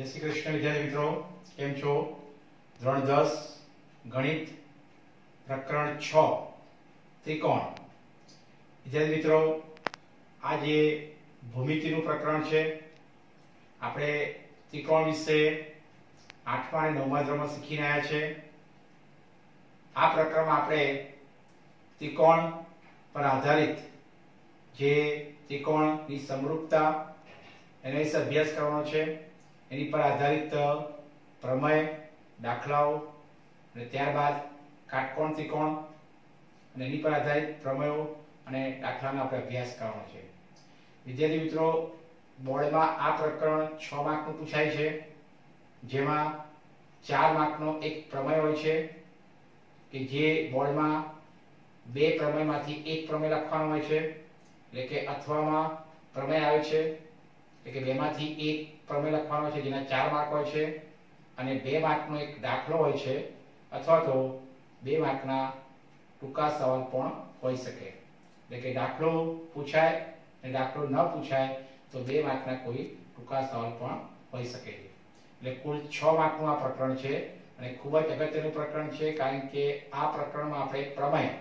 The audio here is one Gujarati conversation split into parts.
જય શ્રી કૃષ્ણ, વિદ્યાર્થી મિત્રો. કેમ છો? ધોરણ દસ, ગણિત, પ્રકરણ છ, ત્રિકોણ. વિદ્યાર્થી મિત્રો, આ જે ભૂમિતિનું પ્રકરણ છે, આપણે ત્રિકોણ વિશે આઠમા અને નવમા ધોરણમાં શીખી રહ્યા છે. આ પ્રકરણમાં આપણે ત્રિકોણ પર આધારિત જે ત્રિકોણની સમરૂપતા એના વિશે અભ્યાસ કરવાનો છે. એની પર આધારિત પ્રમેય, દાખલાઓ અને ત્યારબાદ કાટકોણ, ત્રિકોણ અને એની પર આધારિત પ્રમેયો અને દાખલાનો આપણે અભ્યાસ કરવાનો છે. વિદ્યાર્થી મિત્રો, બોર્ડમાં આ પ્રકરણ છ માર્કનું પૂછાય છે, જેમાં ચાર માર્કનો એક પ્રમેય હોય છે, કે જે બોર્ડમાં બે પ્રમેયમાંથી એક પ્રમેય લખવાનો હોય છે, એટલે કે અથવામાં પ્રમેય આવે છે, એટલે કે બેમાંથી એક પ્રમેય લખવાનો છે, જેના ચાર માર્ક હોય છે અને બે માર્કનો એક દાખલો હોય છે, અથવા તો બે માર્કના ટૂંકા સવાલ પણ હોઈ શકે. એટલે કે દાખલો પૂછાય અને દાખલો ન પૂછાય, તો બે માર્કના કોઈ ટૂંકા સવાલ પણ હોઈ શકે. એટલે કુલ છ માર્કનું આ પ્રકરણ છે અને ખૂબ જ અગત્યનું પ્રકરણ છે, કારણ કે આ પ્રકરણમાં આપણે પ્રમેય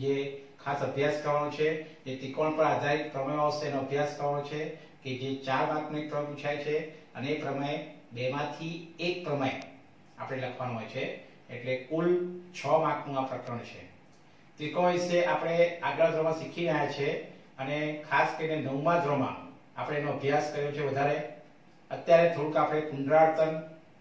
જે ખાસ અભ્યાસ કરવાનો છે, જે ત્રિકોણ પર આધારિત પ્રમેય આવશે એનો અભ્યાસ કરવાનો છે કે જે ચાર માર્કનો એક પ્રમેય પૂછાય છે અને એ પ્રમેય બેમાંથી એક પ્રમેય આપણે લખવાનું હોય છે. એટલે કુલ છ માર્કનું આ પ્રકરણ છે. ત્રિકોણ વિશે આપણે આગળ ધોરણમાં શીખી રહ્યા છે અને ખાસ કરીને નવમા ધોરણમાં આપણે એનો અભ્યાસ કર્યો છે વધારે. અત્યારે થોડુંક આપણે પુનરાવર્તન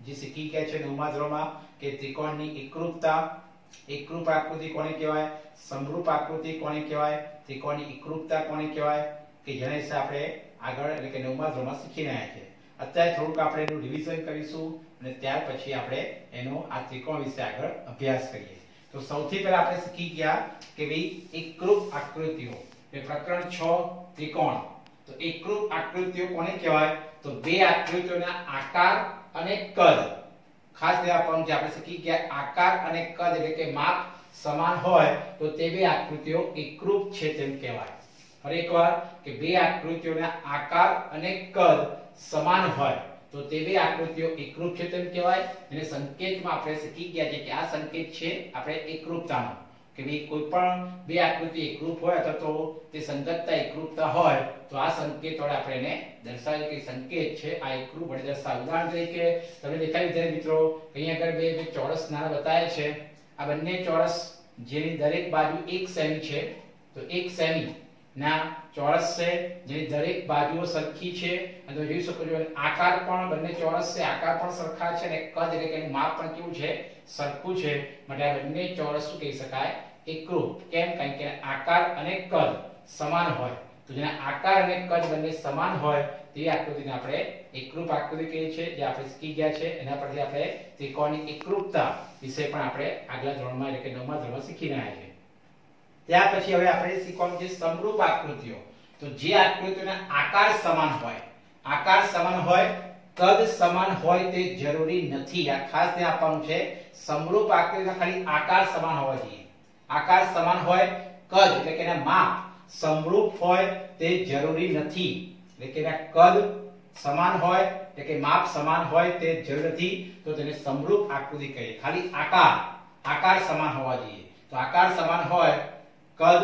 જે શીખી ગયા છે નવમા ધોરણમાં કે ત્રિકોણની એકરૂપતા, એકરૂપ આકૃતિ કોને કહેવાય, સમરૂપ આકૃતિ કોને કહેવાય, ત્રિકોણની એકરૂપતા કોને કહેવાય, કે જેના વિશે આપણે આગળ એટલે કે નવમા ધોરણમાં શીખી રહ્યા છે. અત્યારે થોડુંક આપણે એનું રિવિઝન કરીશું અને ત્યાર પછી આપણે એનો આ ત્રિકોણ વિશે આગળ અભ્યાસ કરીએ. તો સૌથી પહેલા આપણે શીખી ગયા કે ભાઈ એકરૂપ આકૃતિઓ. એ પ્રકરણ 6 ત્રિકોણ. તો એકરૂપ આકૃતિઓ કોને કહેવાય? તો બે આકૃતિઓના આકાર અને કદ. ખાસ ધ્યાન આપવાનું છે, આપણે શીખી ગયા આકાર અને કદ એટલે કે માપ સમાન હોય તો તે બે આકૃતિઓ એકરૂપ છે તેમ કહેવાય. ફરી એકવાર કે બે આકૃતિઓના આકાર અને કદ સમાન હોય, તો તે બે આકૃતિઓ એકરૂપ છે તેમ કહેવાય. અને સંકેતમાં આપણે શીખી ગયા છે કે આ સંકેત છે, આપણે એકરૂપતાનો કે ભાઈ કોઈ પણ બે આકૃતિ એકરૂપ હોય અથવા તો તે સંગતતા એકરૂપતા હોય, તો આ સંકેત વડે આપણે એને દર્શાવીએ કે સંકેત છે, આ એકરૂપ વડે દર્શાવે ઉદાહરણ તરીકે તમે દેખાય વિદ્યાર્થી મિત્રો, અહીંયા આગળ બે બે ચોરસ નાના બતાવે છે. આ બંને ચોરસ જેની દરેક બાજુ એક સેમી છે, તો એક સેમી ના, ચોરસ છે જેની દરેક બાજુઓ સરખી છે, અને જોઈ શકો છો, આકાર પણ, બંને ચોરસ છે આકાર પણ સરખા છે, અને કદ એટલે કે માપ પણ કેવું છે, સરખું છે. માટે આ બંને ચોરસ શું કહી શકાય? એકરૂપ. કેમ? કારણ કે આકાર અને કદ સમાન હોય. તો જેના આકાર અને કદ બંને સમાન હોય, તે આકૃતિને આપણે એકરૂપ આકૃતિ કહીએ છીએ, જે આપણે શીખી ગયા છે. એના પરથી આપણે ત્રિકોણની એકરૂપતા વિશે પણ આપણે આગલા ધોરણમાં એટલે કે નવમા ધોરણમાં શીખી આવ્યા છીએ ત્યાર પછી હવે આપણે શીખવાનું છે સમરૂપ આકૃતિઓ. તો જે આકૃતિના આકાર સમાન હોય, આકાર સમાન હોય, કદ સમાન હોય તે જરૂરી નથી. આ ખાસ ધ્યાન આપવાનું છે, સમરૂપ આકૃતિના ખાલી આકાર સમાન હોવા જોઈએ. આકાર સમાન હોય, કદ, એટલે કે એના માપ. સમરૂપ હોય તે જરૂરી નથી. એટલે કે એના કદ સમાન હોય, એટલે કે માપ સમાન હોય તે જરૂર નથી. તો તેને સમરૂપ આકૃતિ કહીએ. ખાલી આકાર આકાર સમાન હોવા જોઈએ. તો આકાર સમાન હોય કદ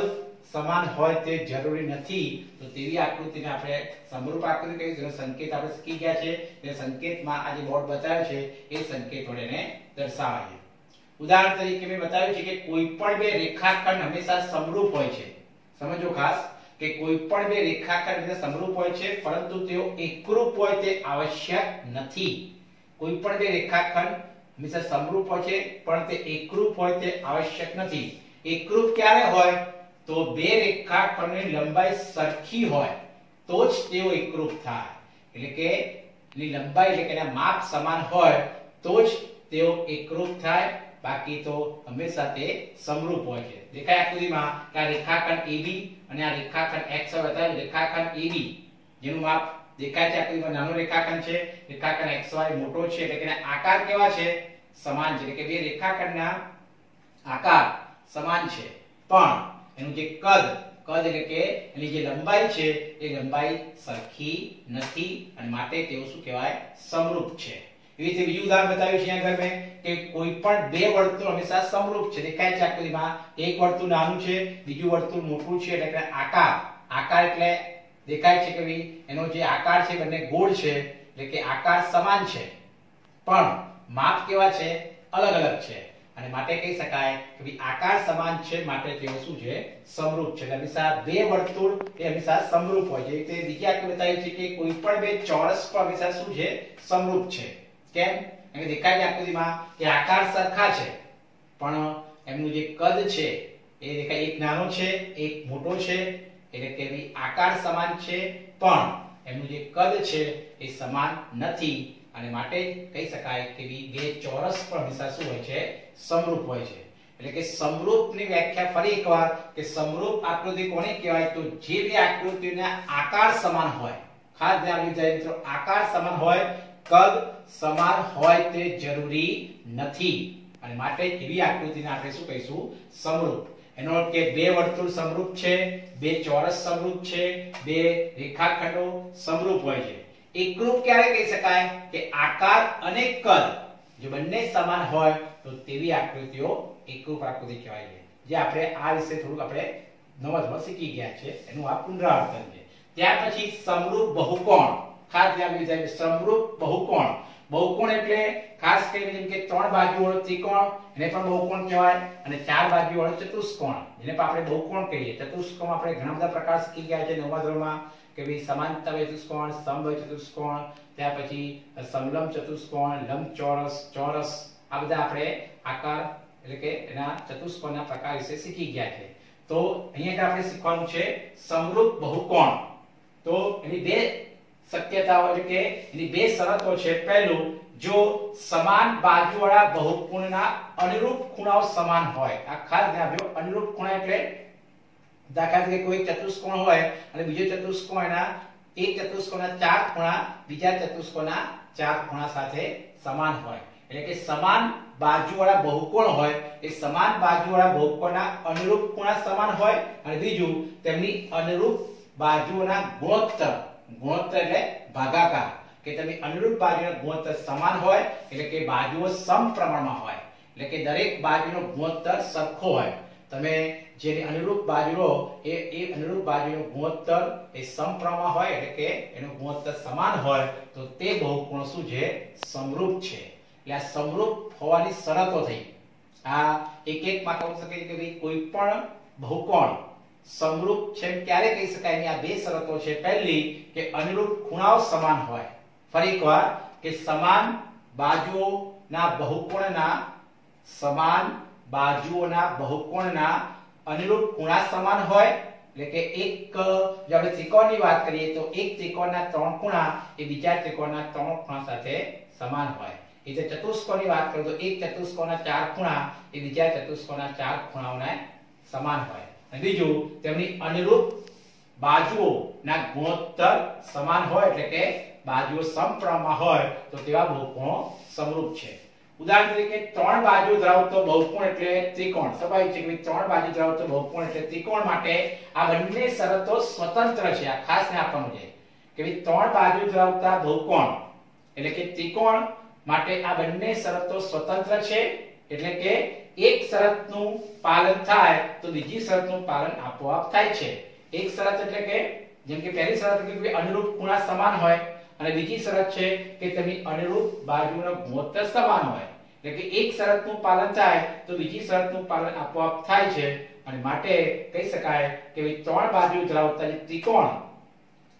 સમાન હોય તે જરૂરી નથી. તો તેવી આકૃતિને આપણે સમરૂપ આકૃતિ કહીએ જેનો સંકેત આપણે શીખી ગયા છે. તે સંકેતમાં આ જે બોર્ડ બતાવ્યો છે, એ સંકેત વડે એને દર્શાવાય ઉદાહરણ તરીકે મેં બતાવ્યું છે કે કોઈ પણ બે રેખાખંડ હંમેશા સમરૂપ હોય છે. સમજો ખાસ કે કોઈ પણ બે રેખાખંડ એટલે સમરૂપ હોય છે, પરંતુ તેઓ એકરૂપ હોય તે આવશ્યક નથી. કોઈ પણ બે રેખાખંડ હંમેશા સમરૂપ હોય છે, પણ તે એકરૂપ હોય તે આવશ્યક નથી. એકરૂપ ક્યારે હોય? તો બે રેખાખંડની લંબાઈ સરખી હોય, તો જ તેઓ એકરૂપ થાય. એટલે કે લંબાઈ એટલે કે માપ સમાન હોય, તો જ તેઓ એકરૂપ થાય. બાકી તો હંમેશા તે સમરૂપ હોય છે. દેખાય આકૃતિમાં કે આ રેખાખંડ AB અને આ રેખાખંડ X બતાવે રેખાખંડ AB, જેનું માપ દેખાય છે આકૃતિમાં નાનો રેખાખંડ છે. રેખાખંડ XY મોટો છે. એટલે કે આકાર કેવા છે? સમાન છે. એટલે કે બે રેખાખંડના આકાર સમાન છે. પણ એનું જે કદ કદ એટલે કે એની જે લંબાઈ છે, એ લંબાઈ સરખી નથી અને માટે તેઓ શું કહેવાય? સમરૂપ છે. એવી રીતે બીજું ઉદાહરણ બતાવ્યું છે અહીંયા આગળ કે કોઈ પણ બે વર્તુળ હંમેશા સમરૂપ છે. દેખાય છે આકૃતિમાં એક વર્તુળ નાનું છે, બીજું વર્તુળ મોટું છે, એટલે આકાર. આકાર એટલે દેખાય છે કે ભાઈ એનો જે આકાર છે બંને ગોળ છે, એટલે કે આકાર સમાન છે. પણ માપ કેવા છે? અલગ અલગ છે. અને માટે કહી શકાય કે ભાઈ આકાર સમાન છે, માટે તેઓ શું છે? સમરૂપ છે. એટલે હંમેશા બે વર્તુળ, એ હંમેશા સમરૂપ હોય છે. એટલે બીજી આકૃતિ બતાવી છે કે કોઈ પણ બે ચોરસ પર હંમેશા શું છે? સમરૂપ છે. કેમ? કે દેખાય છે આકૃતિમાં કે આકાર સરખા છે. પણ એમનું જે કદ છે, એ દેખાય એક નાનો છે, એક મોટો છે. એટલે કે ભાઈ આકાર સમાન છે, પણ એમનું જે કદ છે, એ સમાન નથી. અને માટે કહી શકાય કે બે ચોરસ પણ હંમેશા શું હોય છે? સમરૂપ હોય છે. એટલે કે સમરૂપની વ્યાખ્યા ફરી એકવાર કે સમરૂપ આકૃતિ કોને કહેવાય? તો જે બે આકૃતિના આકાર સમાન હોય, ખાસ ધ્યાન જોઈએ મિત્રો, આકાર સમાન હોય, કદ સમાન હોય તે જરૂરી નથી. અને માટે એવી આકૃતિને આપણે શું કહીશું? સમરૂપ. એનો અર્થ કે બે વર્તુળ સમરૂપ છે, બે ચોરસ સમરૂપ છે, બે રેખાખંડો સમરૂપ હોય છે. એકરૂપ ક્યારે કહી શકાય? કે આકાર અને કદ, જો બંને સમાન હોય તો તેવી આકૃતિઓ એકરૂપ આકૃતિ કહેવાય છે. જે આપણે આ વિશે થોડુંક આપણે નવા નવા શીખી ગયા છે, એનું આ પુનરાવર્તન છે. ત્યાર પછી સમરૂપ બહુકોણ. ખાસ ધ્યાન આપવું જાય સમરૂપ બહુકોણ. બહુકોણ એટલે ખાસ કરીને જેમ કે ત્રણ બાજુ વાળો ત્રિકોણ, એને પણ બહુકોણ કહેવાય, અને ચાર બાજુ વાળો ચતુષ્કોણ, જેને પણ આપણે બહુકોણ કહીએ. ચતુષ્કોણ આપણે ઘણા બધા પ્રકાર શીખી ગયા છે નવમા ધોરણમાં, કે ભાઈ સમાંતર ચતુષ્કોણ સમબાહુ ચતુષ્કોણ, ત્યાર પછી સમલંબ ચતુષ્કોણ, લંબચોરસ, ચોરસ આ બધા આપણે આકાર એટલે કે એના ચતુષ્કોણના પ્રકાર વિશે શીખી ગયા છે. તો અહીંયા આપણે શીખવાનું છે સમરૂપ બહુકોણ. તો એની બે શક્યતાઓ એટલે કે એની બે શરતો છે. પહેલું, જો સમાન બાજુવાળા બહુકોણના અનુરૂપ ખૂણાઓ સમાન હોય. આ ખાસ ધ્યાન આપજો. અનુરૂપ ખૂણા એટલે દાખલા તરીકે કોઈ ચતુષ્કોણ હોય અને બીજો ચતુષ્કોણ એના એક ચતુષ્કોણના ચાર ખૂણા, બીજા ચતુષ્કોણના ચાર ખૂણા સાથે સમાન હોય. એટલે કે સમાન બાજુવાળા બહુકોણ હોય, એ સમાન બાજુવાળા બહુકોણના અનુરૂપ ખૂણા સમાન હોય? અને બીજું, તેમની અનુરૂપ બાજુઓના ગુણોત્તર. ગુણોત્તર એટલે ભાગાકાર. કે તેમની અનુરૂપ બાજુના ગુણોત્તર સમાન હોય, એટલે કે બાજુઓ સમપ્રમાણમાં હોય. એટલે કે દરેક બાજુનો ગુણોત્તર સરખો હોય. તમે જેની અનુરૂપ બાજુ લો, એ એ અનુરૂપ બાજુનો ગુણોત્તર એ સમપ્રમાણ હોય, એટલે કે એનો ગુણોત્તર સમાન હોય, તો તે બહુકોણ શું છે? સમરૂપ છે. એટલે આ સમરૂપ હોવાની શરતો થઈ. આ એક એક માં કહી શકે કે ભાઈ કોઈ પણ બહુકોણ સમરૂપ છે ક્યારે કહી શકાય? એની આ બે શરતો છે. પહેલી, કે અનુરૂપ ખૂણાઓ સમાન હોય. ફરી એકવાર, કે સમાન બાજુઓના બહુકોણના સમાન બાજુઓના બહુકોણના અનુરૂપ ખૂણા સમાન હોય, એટલે કે એક, જો આપણે ત્રિકોણની વાત કરીએ તો એક ત્રિકોણના ત્રણ ખૂણા એ બીજા ત્રિકોણના ત્રણ ખૂણા સાથે સમાન હોય. એ જે ચતુષ્કોણની વાત કરું તો એક ચતુષ્કોણના ચાર ખૂણા એ બીજા ચતુષ્કોણના ચાર ખૂણાઓના સમાન હોય. અને બીજું, તેમની અનુરૂપ બાજુઓના ગુણોત્તર સમાન હોય એટલે કે બાજુઓ સમપ્રમાણમાં હોય, તો તેવા બહુકોણો સમરૂપ છે. ઉદાહરણ તરીકે ત્રણ બાજુ ધરાવતો બહુકોણ એટલે ત્રિકોણ. સ્વાભાવિક છે કે ત્રણ બાજુ ધરાવતો બહુકોણ એટલે ત્રિકોણ માટે આ બંને શરતો સ્વતંત્ર છે, આ ખાસ ને આપવાનું છે કે ત્રણ બાજુ ધરાવતા બહુકોણ એટલે કે ત્રિકોણ માટે આ બંને શરતો સ્વતંત્ર છે. એટલે કે એક શરતનું પાલન થાય તો બીજી શરતનું પાલન આપોઆપ થાય છે. એક શરત એટલે કે જેમ કે પહેલી શરત કે અનુરૂપ ખૂણા સમાન હોય અને બીજી શરત છે કે તેની અનુરૂપ બાજુનો ગુણોત્તર સમાન હોય. એટલે કે એક શરતનું પાલન થાય તો બીજી શરતનું પાલન આપોઆપ થાય છે. અને માટે કહી શકાય કે ત્રણ બાજુ ધરાવતા ત્રિકોણ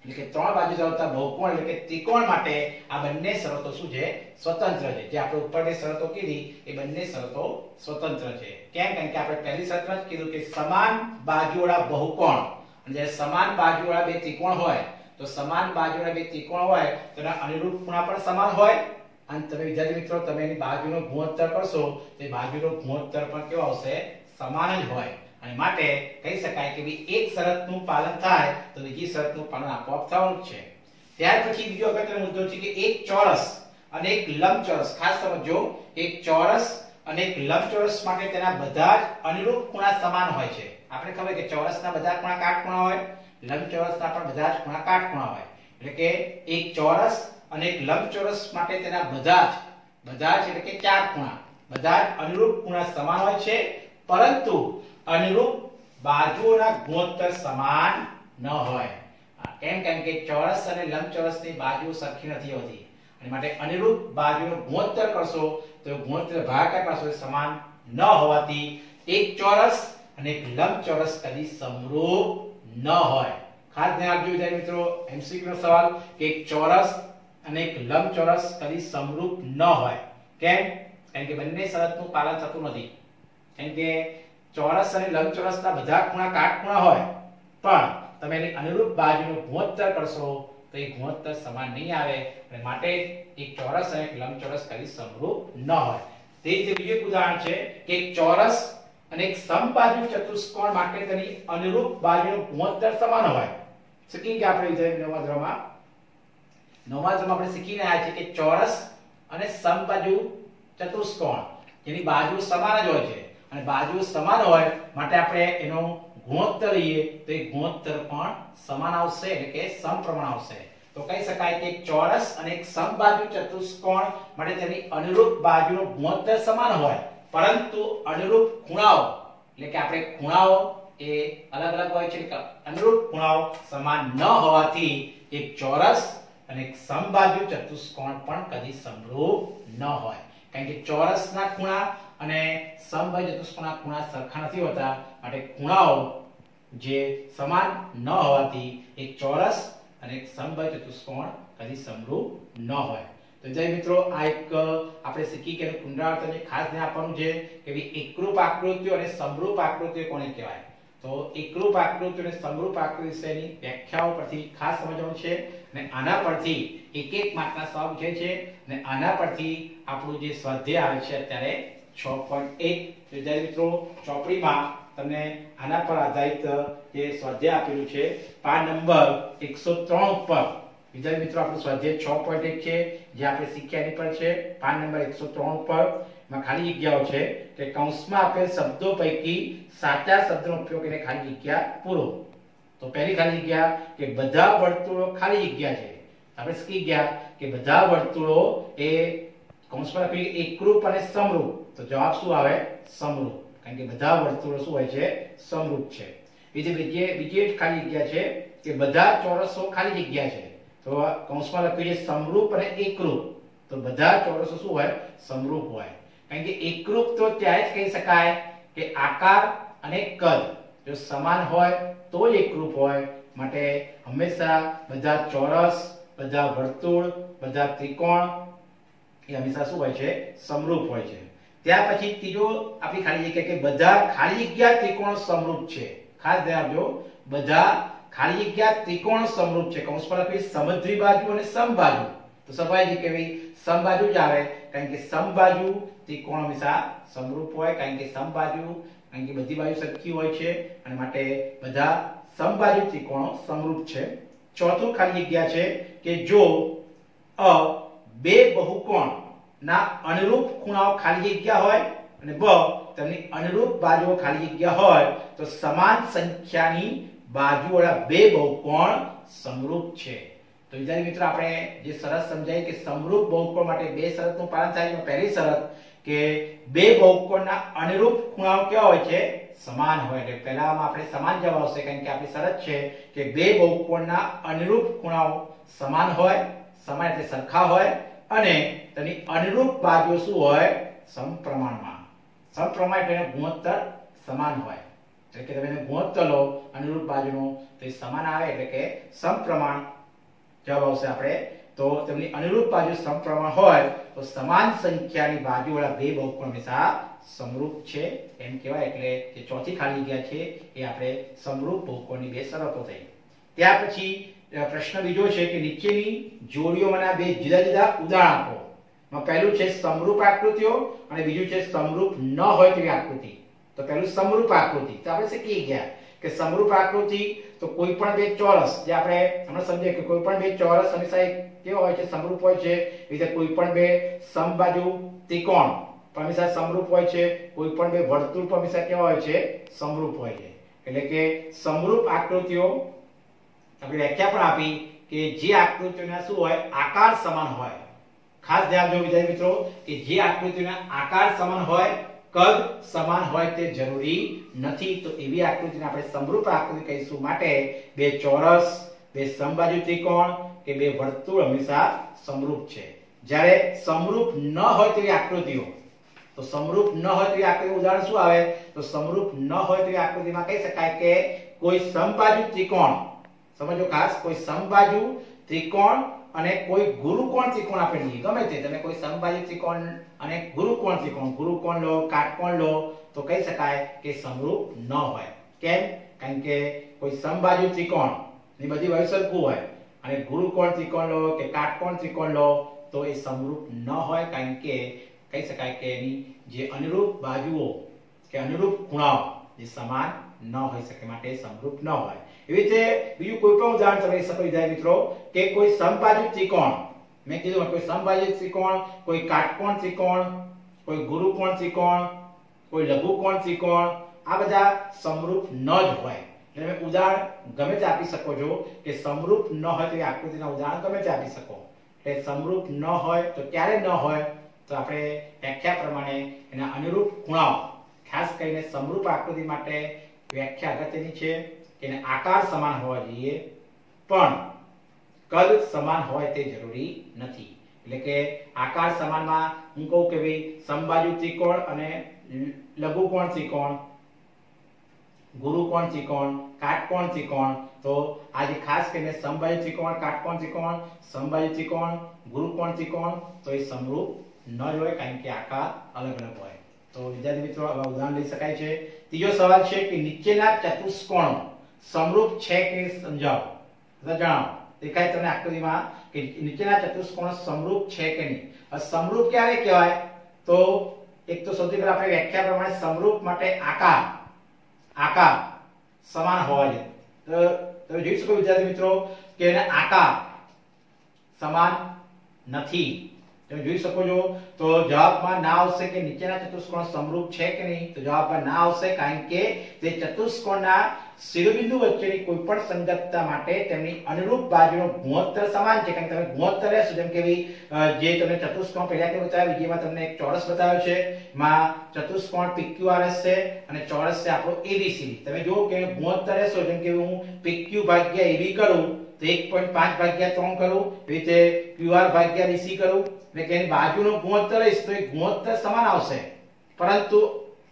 એટલે કે ત્રણ બાજુ ધરાવતા બહુકોણ એટલે કે ત્રિકોણ માટે આ બંને શરતો શું છે? સ્વતંત્ર છે. જે આપણે ઉપરની શરતો કીધી, એ બંને શરતો સ્વતંત્ર છે. કેમ? કારણ કે આપણે પહેલી શરતમાં જ કીધું કે સમાન બાજુવાળા બહુકોણ. અને સમાન બાજુવાળા બે ત્રિકોણ હોય, તો સમાન બાજુના બે ત્રિકોણ હોય, તો એના અનુરૂપ ખૂણા પણ સમાન હોય. અને તમે વિદ્યાર્થી મિત્રો, તમે એની બાજુનો ગુણોત્તર કરશો, તો એ બાજુનો ગુણોત્તર પણ કેવો આવશે? સમાન જ હોય. અને માટે કહી શકાય કે ભાઈ એક શરતનું પાલન થાય તો બીજી શરતનું પાલન આપોઆપ થવાનું છે. ત્યાર પછી બીજો અગત્યનો મુદ્દો છે કે એક ચોરસ અને એક લંબચોરસ. ખાસ સમજો એક ચોરસ અને એક લંબચોરસ માટે તેના બધા જ અનુરૂપ ખૂણા સમાન હોય છે. આપણે ખબર કે ચોરસના બધા ખૂણા કાટખૂણા હોય, લંબચોરસના પણ બધા જ ખૂણા કાટખૂણા હોય. એટલે કે એક ચોરસ અને એક લંબચોરસ માટે તેના બધા જ બધા જ એટલે કે ચાર ખૂણા, બધા જ અનુરૂપ ખૂણા સમાન હોય છે. પરંતુ અનુરૂપ બાજુઓના ગુણોત્તર સમાન ન હોય. કેમ? કેમ કે ચોરસ અને લંબચોરસની બાજુ સરખી નથી હોતી. અને માટે અનુરૂપ બાજુનો ગુણોત્તર કરશો તો ગુણોત્તર ભાગાકાર કરશો સમાન ન હોવાથી એક ચોરસ અને એક લંબચોરસ કદી સમરૂપ ન હોય. ખાસ ધ્યાન આપજો વિદ્યાર્થી મિત્રો એમસીક્યુ નો સવાલ કે એક ચોરસ અને એક લંબચોરસ કદી સમરૂપ ન હોય. કેમ? કારણ કે બંને શરતનું પાલન થતું નથી. કારણ કે ચોરસ અને લંબચોરસના બધા ખૂણા કાટખૂણા હોય, પણ તમે એની અનુરૂપ બાજુનો ગુણોત્તર કરશો, તો એ ગુણોત્તર સમાન નહીં આવે. અને માટે એક ચોરસ અને એક લંબચોરસ કદી સમરૂપ ન હોય. તે જ બીજું એક ઉદાહરણ છે કે એક ચોરસ અને એક સમબાજુ ચતુષ્કોણ માટે તેની અનુરૂપ બાજુનો ગુણોત્તર સમાન હોય. શીખી કે આપણે વિધાય નવમા ધોરણમાં? નવમા આપણે શીખીને આવ્યા છીએ કે ચોરસ અને સમબાજુ ચતુષ્કોણ, જેની બાજુ સમાન જ હોય છે. અને બાજુ સમાન હોય, માટે આપણે એનો ગુણોત્તર લઈએ, તો એ ગુણોત્તર પણ સમાન આવશે, એટલે કે સમપ્રમાણ આવશે. તો કહી શકાય કે ચોરસ અને એક સમબાજુ ચતુષ્કોણ માટે તેની અનુરૂપ બાજુનો ગુણોત્તર સમાન હોય. પરંતુ અનુરૂપ ખૂણાઓ, એટલે કે આપણે ખૂણાઓ એ અલગ અલગ હોય છે અનુરૂપ ખૂણાઓ સમાન ન હોવાથી એક ચોરસ અને એક સમબાજુ ચતુષ્કોણ પણ કદી સમરૂપ ન હોય. કારણ કે ચોરસના ખૂણા અને સમબાજુ ચતુષ્કોણના ખૂણા સરખા નથી હોતા, માટે ખૂણાઓ જે સમાન ન હોવાથી એક ચોરસ અને એક સમબાજુ ચતુષ્કોણ કદી સમરૂપ ન હોય. તો જય મિત્રો, આ એક આપણે શીખી કે પુનરાવર્તન ખાસ ધ્યાન આપવાનું છે કે ભાઈ એકરૂપ આકૃતિઓ અને સમરૂપ આકૃતિઓ કોને કહેવાય? તો એકરૂપ આકૃતિ અને સમરૂપ આકૃતિ વિશેની વ્યાખ્યાઓ પરથી ખાસ સમજવાનું છે અને આના પરથી એક એક માર્કના પૂછે છે અને આના પરથી આપણું જે સ્વાધ્યાય આવે છે અત્યારે 6.1 વિદ્યાર્થી મિત્રો, ચોપડીમાં તમને આના પર આધારિત જે સ્વાધ્યાય આપેલું છે, પાન નંબર 103 ઉપર. વિદ્યાર્થી મિત્રો, આપણું સ્વાધ્યાય 6.1 છે, જે આપણે શીખ્યાની પર છે, પાન નંબર 103 ઉપર. માં ખાલી જગ્યાઓ છે કે કૌંસમાં આપેલ શબ્દો પૈકી સાચા શબ્દનો ઉપયોગ કરીને ખાલી જગ્યા પૂરો. તો પહેલી ખાલી જગ્યા કે બધા વર્તુળો ખાલી જગ્યા છે. આપણે શીખી ગયા કે બધા વર્તુળો એ કૌંસમાં લખી એકરૂપ અને સમરૂપ. તો જવાબ શું આવે? સમરૂપ. કારણ કે બધા વર્તુળો શું હોય છે? સમરૂપ છે. બીજી બીજી બીજી એક ખાલી જગ્યા છે કે બધા ચોરસો ખાલી જગ્યા છે. તો કૌંસમાં લખ્યું છે, સમરૂપ અને એકરૂપ. તો બધા ચોરસો શું હોય? સમરૂપ હોય. કારણ કે એકરૂપ તો ત્યારે જ કહી શકાય કે આકાર અને કદ. જો સમાન હોય, તો જ એકરૂપ હોય. માટે હંમેશા બધા ચોરસ, બધા વર્તુળ, બધા ત્રિકોણ હંમેશા શું હોય છે? સમરૂપ હોય છે. ત્યાર પછી ત્રીજો આપણી ખાલી જગ્યા કે બધા ખાલી જગ્યા ત્રિકોણ સમરૂપ છે. ખાસ ધ્યાન આપજો. બધા ખાલી જગ્યા ત્રિકોણ સમરૂપ છે. કૌંસ પર આપી સમદ્રી બાજુ અને સમબાજુ. તો સભાજી કે ભાઈ સમબાજુ જ આવે. કારણ કે સમબાજુ ત્રિકોણ હંમેશા સમરૂપ હોય. કારણ કે સમબાજુ, કારણ કે બધી બાજુ સરખી હોય છે. અને માટે બધા સમબાજુ ત્રિકોણો સમરૂપ છે. ચોથું ખાલી જગ્યા છે કે જો અ બે બહુકોણ ના અનુરૂપ ખૂણાઓ ખાલી જગ્યા હોય અને બ તેમની અનુરૂપ બાજુઓ ખાલી જગ્યા હોય, તો સમાન સંખ્યાની બાજુવાળા બે બહુકોણ સમરૂપ છે. તો વિદ્યાર્થી મિત્રો, આપણે જે શરત સમજાય કે સમરૂપ બહુકોણ માટે બે શરતનું પાલન થાય છે. પહેલી શરત કે બે બહુકોણના અનુરૂપ ખૂણાઓ કેવા હોય છે? સમાન હોય. એટલે પહેલામાં આપણે સમાન જવાબ આવશે, કારણ કે આપણી શરત છે કે બે બહુકોણના અનુરૂપ ખૂણાઓ સમાન હોય, સમાન એટલે સરખા હોય અને તેની અનુરૂપ બાજુ શું હોય? સમપ્રમાણમાં. સમપ્રમાણ એટલે ગુણોત્તર સમાન હોય. એટલે કે તમે ગુણોત્તર લો, અનુરૂપ બાજુનો, તો એ સમાન આવે એટલે કે સમપ્રમાણ જવાબ આવશે આપણે. તો તેમની અનુરૂપ બાજુ સમપ્રમાણ હોય, તો સમાન સંખ્યાની બાજુવાળા બે બહુકોણ હંમેશા સમરૂપ છે. એમ કહેવાય એટલે જે ચોથી ખાલી જગ્યા છે, એ આપણે સમરૂપ બહુકોણની બે શરતો થઈ. ત્યાર પછી પ્રશ્ન બીજો છે કે નીચેની જોડીઓમાંના બે જુદા જુદા ઉદાહરણ આપો. પહેલું છે સમરૂપ આકૃતિઓ અને બીજું છે સમરૂપ ન હોય તેવી આકૃતિ. તો પહેલું સમરૂપ આકૃતિ. તો આપણે શીખી ગયા કે સમરૂપ આકૃતિ તો કોઈ પણ બે ચોરસ, જે આપણે હમણાં સમજીએ કે કોઈ પણ બે ચોરસ હંમેશા એક કેવો હોય છે? સમરૂપ હોય છે. રીતે કોઈ પણ બે સમબાજુ ત્રિકોણ હંમેશા સમરૂપ હોય છે. કોઈ પણ બે વર્તુળ હંમેશા કેવા હોય છે? સમરૂપ હોય છે. એટલે કે સમરૂપ આકૃતિઓ આપણે વ્યાખ્યા પણ આપી કે જે આકૃતિઓના શું હોય? આકાર સમાન હોય. ખાસ ધ્યાન જો વિદ્યાર્થી મિત્રો, કે જે આકૃતિના આકાર સમાન હોય, કદ સમાન હોય તે જરૂરી નથી. તો એવી આકૃતિને આપણે સમરૂપ આકૃતિ કહીશું માટે બે ચોરસ, બે સમબાજુ ત્રિકોણ કે બે વર્તુળ હંમેશા સમરૂપ છે. જ્યારે સમરૂપ ન હોય તેવી આકૃતિઓ, તો સમરૂપ ન હોય તેવી આકૃતિ ઉદાહરણ શું આવે? તો સમરૂપ ન હોય તેવી આકૃતિમાં કહી શકાય કે કોઈ સમબાજુ ત્રિકોણ સમજો ખાસ, કોઈ સમબાજુ ત્રિકોણ અને કોઈ ગુરુકોણ ત્રિકોણ આપણે લઈએ ગમે તે, તમે કોઈ સમબાજુ ત્રિકોણ અને ગુરુકોણ ત્રિકોણ, ગુરુકોણ લો, કાટકોણ લો, તો કહી શકાય કે સમરૂપ ન હોય. કેમ? કારણ કે કોઈ સમબાજુ ત્રિકોણની બધી વય સરખું હોય, અને ગુરુકોણ ત્રિકોણ લો કે કાટકોણ ત્રિકોણ લો, તો એ સમરૂપ ન હોય, કારણ કે, કહી શકાય કે એની જે અનુરૂપ બાજુઓ, કે અનુરૂપ ખૂણાઓ જે સમાન ન હોઈ શકે, માટે સમરૂપ ન હોય. એવી રીતે બીજું કોઈ પણ ઉદાહરણ તમે સમજી વિદ્યાર્થી મિત્રો, કે કોઈ સમબાજુ ત્રિકોણ, મેં કીધું કોઈ સમબાજુ ત્રિકોણ, કોઈ કાટકોણ ત્રિકોણ, કોઈ ગુરુકોણ ત્રિકોણ, કોઈ લઘુકોણ ત્રિકોણ, આ બધા સમરૂપ ન જ હોય. એટલે તમે ઉદાહરણ ગમે તે આપી શકો છો કે સમરૂપ ન હોય તો એ આકૃતિના ઉદાહરણ ગમે તે આપી શકો. એટલે સમરૂપ ન હોય તો ક્યારે ન હોય તો આપણે વ્યાખ્યા પ્રમાણે એના અનુરૂપ ખૂણાઓ, ખાસ કરીને સમરૂપ આકૃતિ માટે વ્યાખ્યા અગત્યની છે. એને આકાર સમાન હોવા જોઈએ, પણ કદ સમાન હોય તે જરૂરી નથી. એટલે કે આકાર સમાનમાં હું કહું કે ભાઈ સમબાજુ ત્રિકોણ અને લઘુકોણ ત્રિકોણ ગુરુકોણ ત્રિકોણ કાટકોણ ત્રિકોણ, તો આજે ખાસ કરીને સમબાજુ ત્રિકોણ કાટકોણ ત્રિકોણ, સમબાજુ ત્રિકોણ ગુરુકોણ ત્રિકોણ, તો એ સમરૂપ ન જ હોય કારણ કે આકાર અલગ અલગ હોય. તો વિદ્યાર્થી મિત્રો, આવા ઉદાહરણ લઈ શકાય છે. ત્રીજો સવાલ છે કે નીચેના ચતુષ્કોણો સમરૂપ છે કે સમજાવો? જણાવો. દેખાય તમને આકૃતિમાં કે નીચેના ચતુષ્કોણ સમરૂપ છે કે નહીં? સમરૂપ ક્યારે કહેવાય? તો એક તો સૌથી પહેલા આપણે વ્યાખ્યા પ્રમાણે સમરૂપ માટે આકાર. આકાર સમાન હોવા જોઈએ. તો તમે જોઈ શકો વિદ્યાર્થી મિત્રો કે એને આકાર સમાન નથી. તમે જોઈ શકો છો? તો જવાબમાં ના આવશે કે નીચેના ચતુષ્કોણ સમરૂપ છે કે નહીં, તો જવાબમાં ના આવશે, કારણ કે તે ચતુષ્કોણના શિરોબિંદુ વચ્ચેની કોઈ પણ સંગતતા માટે તેમની અનુરૂપ બાજુનો ગુણોત્તર સમાન છે. કારણ કે તમે ગુણોત્તર લેશો, જેમ કે જે તમને ચતુષ્કોણ પહેલા કે બતાવ્યું, જેમાં તમને એક ચોરસ બતાવ્યો છે, માં ચતુષ્કોણ PQRS છે અને ચોરસ છે આપણો ABCD તમે જુઓ કે ગુણોત્તર લેશો, જેમ કે હું PQ ભાગ્યા AB કરું તો 1.5 ભાગ્યા 3 કરું, એવી રીતે QR ભાગ્યા ડીસી કરું એટલે કે એની બાજુનો ગુણોત્તર લઈશ તો એ ગુણોત્તર સમાન આવશે. પરંતુ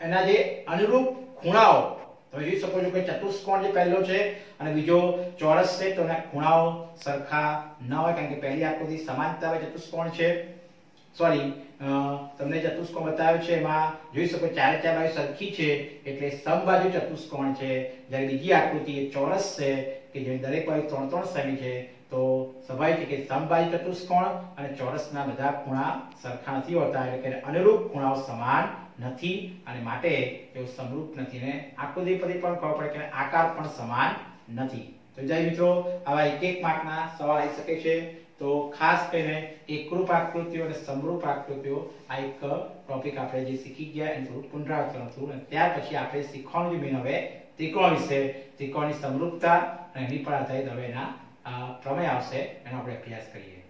એના જે અનુરૂપ ખૂણાઓ, તમે જોઈ શકો છો કે ચતુષ્કોણ જે પહેલો છે અને બીજો ચોરસ છે, તો એના ખૂણાઓ સરખા ન હોય, કારણ કે પહેલી આકૃતિ સમાંતર ચતુષ્કોણ છે. સોરી તમને ચતુષ્કોણ બતાવ્યું છે, એમાં જોઈ શકો ચારે ચાર બાજુ સરખી છે, એટલે સમબાજુ ચતુષ્કોણ છે. જ્યારે બીજી આકૃતિ એ ચોરસ છે કે જેની દરેક બાજુ ત્રણ ત્રણ સેમી છે, તો સ્વાભાવિક છે કે સમબાજુ ચતુષ્કોણ અને ચોરસના બધા ખૂણા સરખા નથી હોતા, એટલે કે અનુરૂપ ખૂણાઓ સમાન નથી, અને માટે તેઓ સમરૂપ નથી. ને આકૃતિ પરથી પણ ખબર પડે કે આકાર પણ સમાન નથી. તો જય મિત્રો, આવા એક એક માર્કના સવાલ આવી શકે છે. તો ખાસ કરીને એકરૂપ આકૃતિઓ અને સમરૂપ આકૃતિઓ આ એક ટોપિક આપણે જે શીખી ગયા એનું થોડું પુનરાવર્તન હતું, અને ત્યાર પછી આપણે શીખવાનું જે મેન હવે ત્રિકોણ વિશે ત્રિકોણની સમરૂપતા અને એની પર આધારિત હવે એના પ્રમેય આવશે, એનો આપણે અભ્યાસ કરીએ.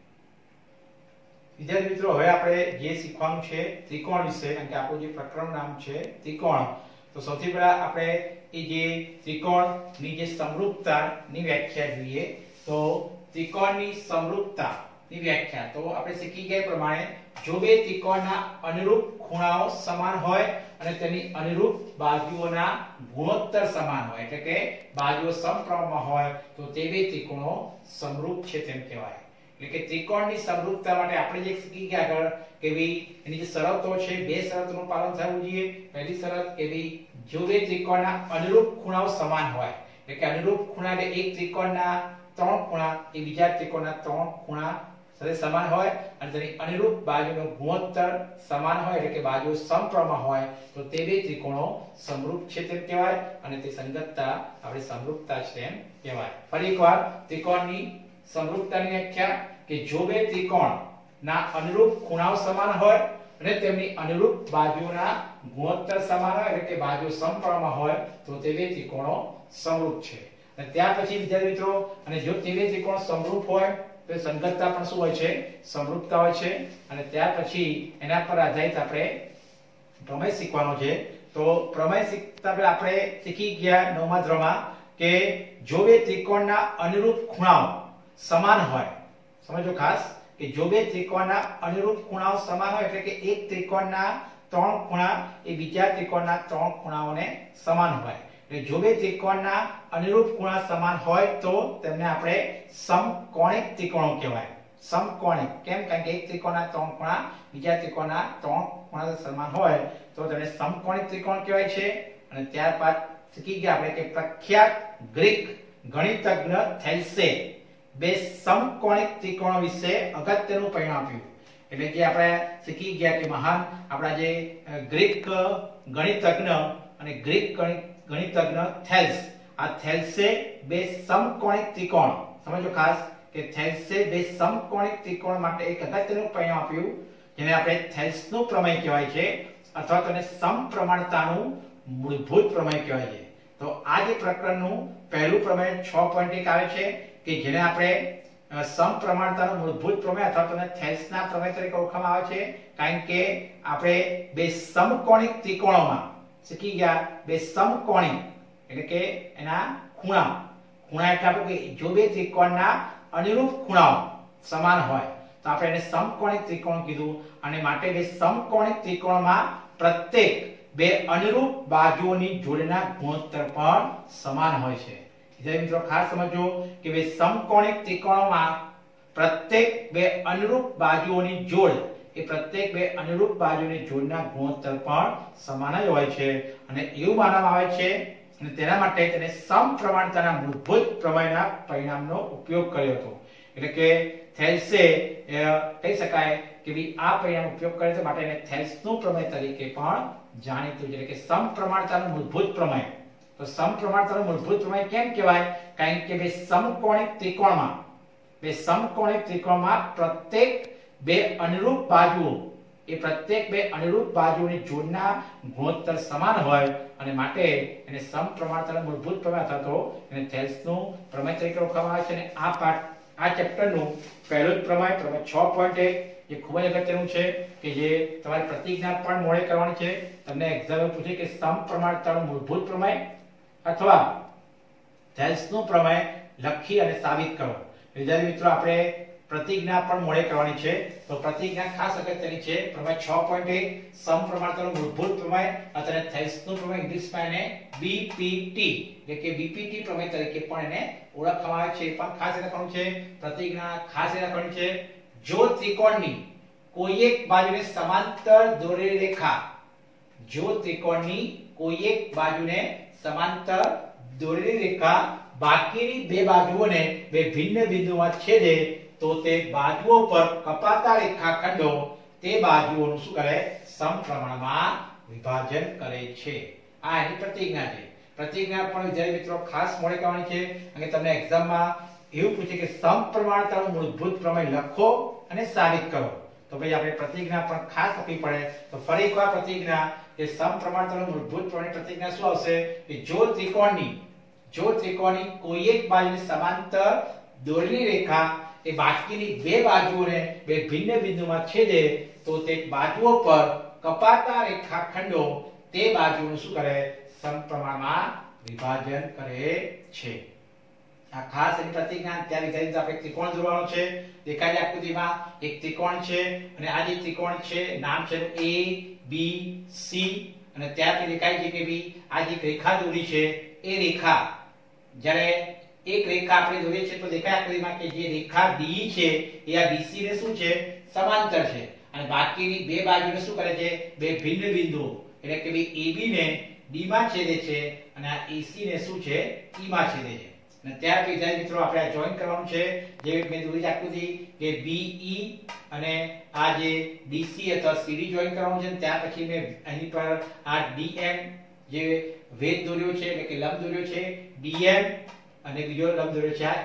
વિદ્યાર્થી મિત્રો, હવે આપણે જે શીખવાનું છે ત્રિકોણ વિશે, કારણ કે આપણું જે પ્રકરણ નામ છે ત્રિકોણ, તો સૌથી પહેલા આપણે એ જે ત્રિકોણની જે સમરૂપતાની વ્યાખ્યા જોઈએ, તો ત્રિકોણની સમરૂપતાની વ્યાખ્યા, તો આપણે શીખી ગયા પ્રમાણે જો બે ત્રિકોણના અનુરૂપ ખૂણાઓ સમાન હોય અને તેની અનુરૂપ બાજુઓના ગુણોત્તર સમાન હોય, એટલે કે બાજુઓ સમપ્રમાણમાં હોય, તો તે બે ત્રિકોણો સમરૂપ છે તેમ કહેવાય. એટલે કે ત્રિકોણની સમરૂપતા માટે આપણે જે શીખી ગયા આગળ કે ભાઈ એની જે શરતો છે, બે શરતોનું પાલન થવું જોઈએ. પહેલી શરત કે ભાઈ જો બે ત્રિકોણના અનુરૂપ ખૂણાઓ સમાન હોય, એટલે કે અનુરૂપ ખૂણા એટલે એક ત્રિકોણના ત્રણ ખૂણા, એ બીજા ત્રિકોણના ત્રણ ખૂણા સાથે સમાન હોય અને તેની અનુરૂપ બાજુનો ગુણોત્તર સમાન હોય એટલે કે બાજુ સમપ્રમાણ હોય, તો તે બે ત્રિકોણો સમરૂપ છે તેમ કહેવાય અને તે સંગતતા આપણે સમરૂપતા છે તેમ કહેવાય. ફરી એકવાર, ત્રિકોણની સમરૂપતાની વ્યાખ્યા કે જો બે ત્રિકોણ ના અનુરૂપ ખૂણાઓ સમાન હોય અને તેમની અનુરૂપ બાજુના ગુણોત્તર સમાન હોય એટલે કે બાજુ સમપ્રમાણ હોય, તો તે બે ત્રિકોણો સમરૂપ છે. અને ત્યાર પછી, વિદ્યાર્થી મિત્રો, અને જો તે બે ત્રિકોણ સમરૂપ હોય તો સંગતતા પણ શું હોય છે? સમૃદ્ધતા હોય છે. અને ત્યાર પછી એના પર આધારિત આપણે પ્રમેય શીખવાનો છે. તો પ્રમેય શીખતા આપણે શીખી ગયા નવમા ધોરણમાં કે જો બે ત્રિકોણના અનુરૂપ ખૂણાઓ સમાન હોય, સમજો ખાસ, કે જો બે ત્રિકોણના અનુરૂપ ખૂણાઓ સમાન હોય એટલે કે એક ત્રિકોણના ત્રણ ખૂણા એ બીજા ત્રિકોણના ત્રણ ખૂણાઓને સમાન હોય. એટલે જો બે ત્રિકોણના અનુરૂપ ખૂણા સમાન હોય તો તેમને આપણે સમકોણિક ત્રિકોણો કહેવાય. સમકોણિક. કેમ? કારણ કે એક ત્રિકોણના ત્રણ ખૂણા, બીજા ત્રિકોણના ત્રણ ખૂણા સમાન હોય તો તેને સમકોણિક ત્રિકોણ કહેવાય છે. અને ત્યારબાદ શીખી ગયા આપણે કે પ્રખ્યાત ગ્રીક ગણિતજ્ઞ થેલ્સે બે સમકોણિક ત્રિકોણો વિશે અગત્યનું પરિણામ આપ્યું. એટલે કે આપણે શીખી ગયા કે મહાન આપણા જે ગ્રીક ગણિતજ્ઞ અને ગ્રીક ગણિતજ્ઞ થેલ્સ. આ થેલ્સે બે સમકોણિક ત્રિકોણ. સમજો ખાસ કે થેલ્સે બે સમકોણિક ત્રિકોણ માટે એક અગત્યનું પરિણામ આપ્યું. જેને આપણે થેલ્સનું પ્રમેય કહેવાય છે અથવા તો સમપ્રમાણતાનું મૂળભૂત પ્રમેય કહેવાય છે. તો આ જે પ્રકરણનું પહેલું પ્રમેય 6.1 આવે છે કે જેને આપણે સમપ્રમાણતાનું મૂળભૂત પ્રમેય અથવા તો થેલ્સના પ્રમેય તરીકે ઓળખવામાં આવે છે. કારણ કે આપણે બે સમકોણિક ત્રિકોણોમાં શીખી ગયા બે સમકોણિક એટલે કે એના ખૂણા ખૂણા એટલે આપણે જો બે ત્રિકોણના અનુરૂપ ખૂણાઓ સમાન હોય, તો આપણે એને સમકોણિક ત્રિકોણ કીધું. અને માટે બે સમકોણિક ત્રિકોણમાં પ્રત્યેક બે અનુરૂપ બાજુઓની જોડના ગુણોત્તર પણ સમાન હોય છે. વિદ્યાર્થી મિત્રો, ખાસ સમજો કે બે સમકોણિક ત્રિકોણોમાં પ્રત્યેક બે અનુરૂપ બાજુઓની જોડ એ પ્રત્યેક બે અનુરૂપ બાજુની જોડના ગુણોત્તર પણ સમાન જ હોય છે. અને એવું માનવામાં આવે છે અને તેના માટે તેને સમપ્રમાણતાના મૂળભૂત પ્રમેયના પરિણામનો ઉપયોગ કર્યો હતો. એટલે કે થેલ્સે કહી શકાય કે ભઈ આ પરિણામ ઉપયોગ કરે છે માટે એને થેલ્સનું પ્રમેય તરીકે પણ જાણીતું છે. એટલે કે સમપ્રમાણતાનું મૂળભૂત પ્રમેય. તો સમપ્રમાણતાનું મૂળભૂત પ્રમેય કેમ કહેવાય? કારણ કે બે સમકોણિક ત્રિકોણમાં, બે સમકોણિક ત્રિકોણમાં પ્રત્યેક બે અનુરૂપ બાજુઓ. એ પ્રત્યેક બે અનુરૂપ બાજુની જોડના ગુણોત્તર સમાન હોય અને માટે એને સમપ્રમાણતાનો મૂળભૂત પ્રમેય થતો એને થેલ્સનું પ્રમેય તરીકે ઓળખવામાં આવે છે અને આ પાઠ, આ ચેપ્ટરનું પહેલું જ પ્રમેય પ્રમેય 6.1 જે ખૂબ જ અગત્યનું છે કે જે તમારે પ્રતિજ્ઞા પણ મોડે કરવાની છે. તમને એક્ઝામ પૂછે કે સમપ્રમાણતાનું મૂળભૂત પ્રમેય અથવા થેલ્સનું પ્રમેય લખી અને સાબિત કરો. વિદ્યાર્થી મિત્રો, આપણે પ્રતિજ્ઞા પણ મોડે કરવાની છે. તો પ્રતિજ્ઞા ખાસ અગત્યની છે. પ્રમેય 6.1 સમપ્રમાણતાનો મૂળભૂત પ્રમેય અથવા થેલ્સનું પ્રમેય ઇંગ્લિશમાં એને બીપીટી એટલે કે બીપીટી પ્રમેય તરીકે પણ એને ઓળખવામાં આવે છે. પણ ખાસ એ લખવાનું છે? પ્રતિજ્ઞા ખાસ એ લખવાની છે? જો ત્રિકોણની કોઈ એક બાજુને સમાંતર દોરેલી રેખા જો ત્રિકોણની કોઈ એક બાજુને સમાંતર દોરેલી રેખા બાકીની બે બાજુઓને બે ભિન્ન બિંદુમાં છેદે તો તે બાજુઓ પર કપાતા રેખાખંડો તે બાજુઓનું શું કરે? સમપ્રમાણમાં વિભાજન કરે છે. આ એની પ્રતિજ્ઞા છે. પ્રતિજ્ઞા પણ વિદ્યાર્થી મિત્રો ખાસ મોડે કહેવાની છે અને તમને એક્ઝામમાં એવું પૂછે કે સમપ્રમાણતાનું મૂળભૂત પ્રમેય લખો અને સાબિત કરો. તો ભાઈ આપણે પ્રતિજ્ઞા પણ ખાસ લખવી પડે. તો ફરી એકવાર પ્રતિજ્ઞા કે સમપ્રમાણતાનું મૂળભૂત પ્રમેય પ્રતિજ્ઞા શું આવશે? કે જો ત્રિકોણની જો ત્રિકોણની કોઈ એક બાજુની સમાંતર દોરેલી રેખા એ બાજકીની બે બાજુઓને બે ભિન્ન બિંદુમાં છેદે તો તે બાજુઓ પર કપાતા રેખાખંડો તે બાજુનું શું કરે? સમપ્રમાણમાં વિભાજન કરે છે. આ ખાસ એની ત્યારે ત્યાં વિદ્યાર્થી આપણે ત્રિકોણ જોવાનો છે. દેખાય આકૃતિમાં એક ત્રિકોણ છે અને આ જે ત્રિકોણ છે, નામ છે એ બી સી અને ત્યારથી દેખાય છે કે ભઈ આ જે રેખા દોરી છે, એ રેખા જ્યારે એક રેખા આપણે દોરીએ છીએ તો દેખાય આકૃતિમાં કે જે રેખા D છે, એ આ BC ને શું છે? સમાંતર છે. અને બાકીની બે બાજુને શું કરે છે? બે ભિન્ન બિંદુઓ એટલે કે ભઈ AB ને D માં છેદે છે અને આ AC ને શું છે? E માં છેદે છે. અને ત્યાર પછી મિત્રો, આપણે આ જોઈન કરવાનું છે. જે મેં દોરી આકૃતિ કે BE અને આ જે DC અથવા CD જોઈન કરવાનું છે. ત્યાર પછી મેં અહીં પર આ DM જે વેધ દોર્યો છે, એટલે કે લંબ દોર્યો છે DM અને બીજો લંબ દોર્યો છે આ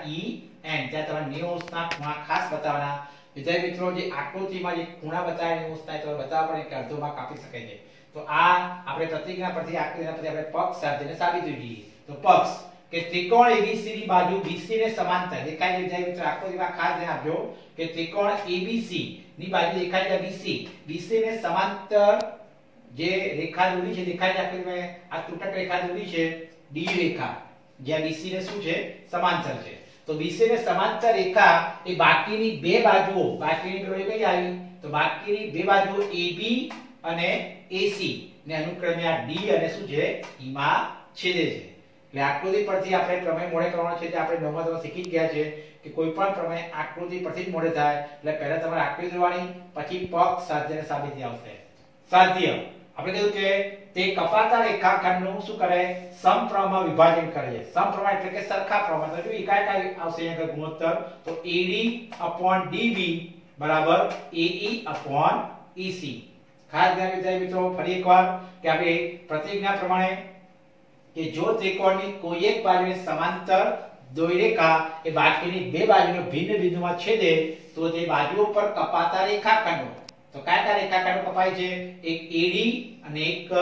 એન ત્યાં તમારે 90 અંશના ખૂણા ખાસ બતાવવાના. વિદ્યાર્થી મિત્રો, જે આકૃતિમાં જે ખૂણા બતાવ્યા એવું થાય, તો બતાવવા પણ એક અડધોમાં કાપી શકાય છે. તો આ આપણે પ્રતિજ્ઞા પરથી આકૃતિના પરથી આપણે પક્ષ સાથેને સાબિત જોઈએ તો પક્ષ, કે ત્રિકોણ ABC ની બાજુ BC ને સમાંતર. દેખાય વિદ્યાર્થી મિત્રો આકૃતિમાં ખાસ ધ્યાન આપજો. કે ત્રિકોણ ABC ની બાજુ દેખાય છે BC BC ને સમાંતર જે રેખા દોરી છે, દેખાય છે આકૃતિમાં આ તૂટક રેખા દોરી છે ડી રેખા. જ્યાં BC ને શું છે? સમાંતર છે. તો BC ને સમાંતર રેખા એ બાકીની બે બાજુઓ, બાકીની બે કઈ આવી? તો બાકીની બે બાજુઓ AB અને AC ને અનુક્રમે આ D અને શું છે? E માં છેદે છે. એટલે આકૃતિ પરથી આપણે પ્રમેય મોડે કરવાનો છે જે આપણે નવમા ધોરણ શીખી ગયા છે કે કોઈ પણ પ્રમેય આકૃતિ પરથી જ મોડે થાય. એટલે પહેલા તમારે આકૃતિ દોરવાની, પછી પક્ષ સાધ્ય સાબિતી આવશે. સાધ્ય. આપણે કહ્યું કે તે કપાતા રેખાખંડનું શું કરે? સમપ્રમાણમાં વિભાજન કરે છે. સમપ્રમાણ એટલે કે સરખા પ્રમાણ તો જો એકાય કાય આવશે અહીંયા ગુણોત્તર, તો AD DB બરાબર AE EC ખાસ ધ્યાન વિદ્યાર્થી મિત્રો, ફરી એકવાર કે આપણે પ્રતિજ્ઞા પ્રમાણે કે જો ત્રિકોણની કોઈ એક બાજુને સમાંતર દ્વિરેખા એ બાકીની બે બાજુનો ભિન્ન બિંદુમાં છેદે, તો તે બાજુઓ પર કપાતા રેખાખંડો. તો કયા કયા રેખાખંડો કપાય છે? એક AD અને એક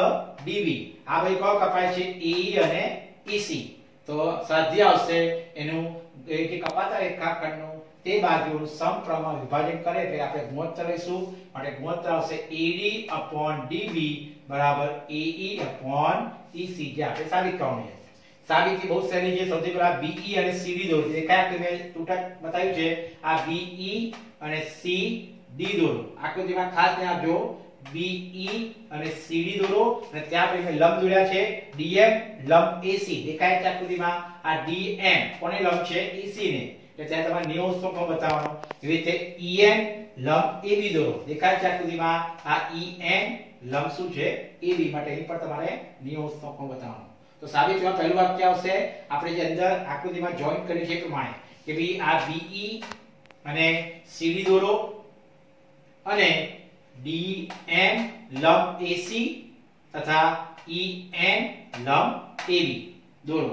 ડીવી આ ભાઈ કયો કપાય છે ઈ અને ઈસી તો સાધ્ય આવશે એનું જે કપાતા રેખાખંડનું તે બાજુ સમપ્રમાણ વિભાજન કરે એટલે આપણે ગુણોત્તર લઈશું. માટે ગુણોત્તર આવશે AD DB બરાબર AE EC જે આપણે સાબિત કરવાની છે. સાબિતી બહુ સહેલી છે. સૌથી પહેલા BE અને CD દોરો. દેખાય કે મેં તૂટક બતાવ્યું છે? આ BE અને CD દોરો. આકૃતિમાં ખાસ ધ્યાન આપજો. BE અને CD દોરો. અને ત્યાં પછી લંબ દોર્યા છે. DM લંબ AC દેખાય છે આકૃતિમાં આ DM કોને લંબ છે? AC ને. એટલે ત્યાં તમારે 90 સ્વરૂપમાં બતાવવાનો. એવી રીતે EN લંબ AB દોરો. દેખાય છે આકૃતિમાં આ EN લંબ શું છે? AB માટે અહીં પણ તમારે 90 સ્વરૂપમાં બતાવવાનું. તો સાબિતીમાં પહેલું વાક્ય આવશે. આપણે જે અંદર આકૃતિમાં જોઈન કર્યું છે એ પ્રમાણે કે ભાઈ આ BE અને CD દોરો અને DM લંબ એસી તથા EN લંબ AB દોરો.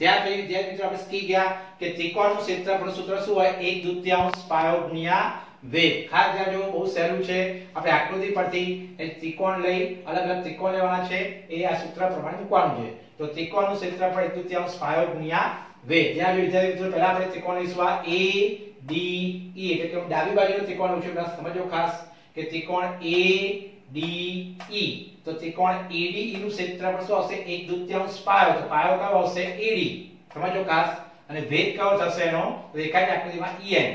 ત્યાર પછી વિદ્યાર્થી મિત્રો આપણે શીખી ગયા કે ત્રિકોણનું ક્ષેત્રફળનું સૂત્ર શું હોય? 1 દૂતીયાંશ પાયો ગુણ્યા વેગ. ખાસ ધ્યાન જો બહુ સહેલું છે. આપણે આકૃતિ પરથી એ ત્રિકોણ લઈ, અલગ અલગ ત્રિકોણ લેવાના છે. એ આ સૂત્ર પ્રમાણે મૂકવાનું છે. તો ત્રિકોણનું ક્ષેત્રફળ 1 દૂતીયાંશ પાયો ગુણ્યા વેગ. જ્યાં વિદ્યાર્થી મિત્રો, પહેલા આપણે ત્રિકોણ લઈશું. A, D E એટલે કે ડાબી બાજુનું ત્રિકોણ લઉં છું. સમજો ખાસ. કે ત્રિકોણ એ ડી ઈ તો ત્રિકોણ ADE નું ક્ષેત્રફળ શું આવશે? 1 દૂતીયાંશ પાયો. તો પાયો કયો આવશે? AD સમજો ખાસ? અને વેગ કયો થશે એનો? તો છે આકૃતિમાં EN